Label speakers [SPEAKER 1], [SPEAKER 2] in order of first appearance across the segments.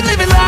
[SPEAKER 1] live living life.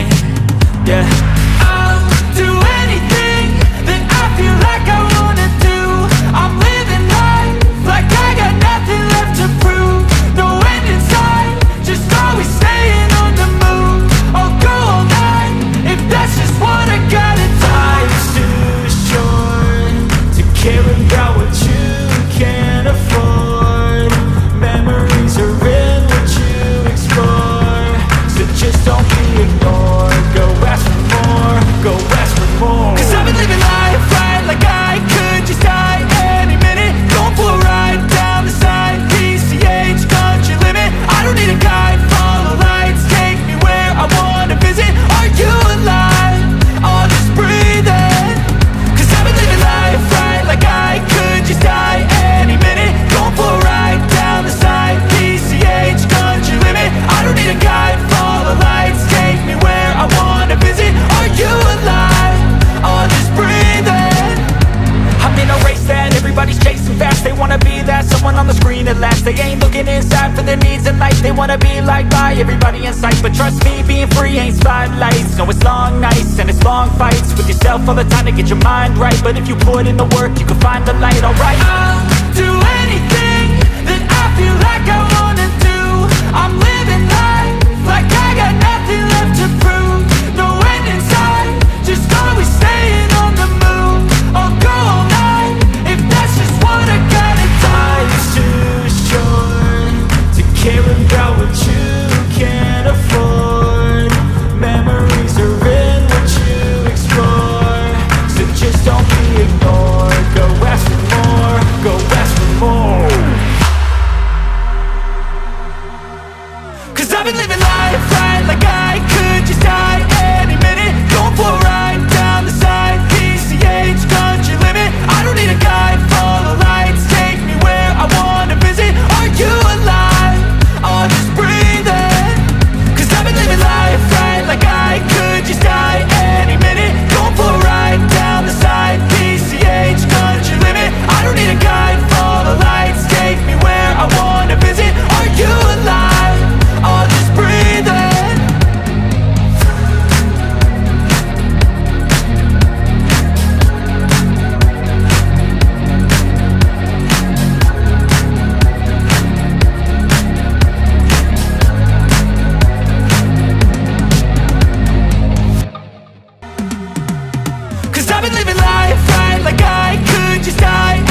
[SPEAKER 1] wanna be that someone on the screen at last. They ain't looking inside for their needs in life. They wanna be liked by everybody in sight. But trust me, being free ain't spotlights. No, it's long nights and it's long fights With yourself all the time to get your mind right. But if you put in the work, you can find the light, alright. I'll do anything fly, fly like I could just die. living life right like I could just die.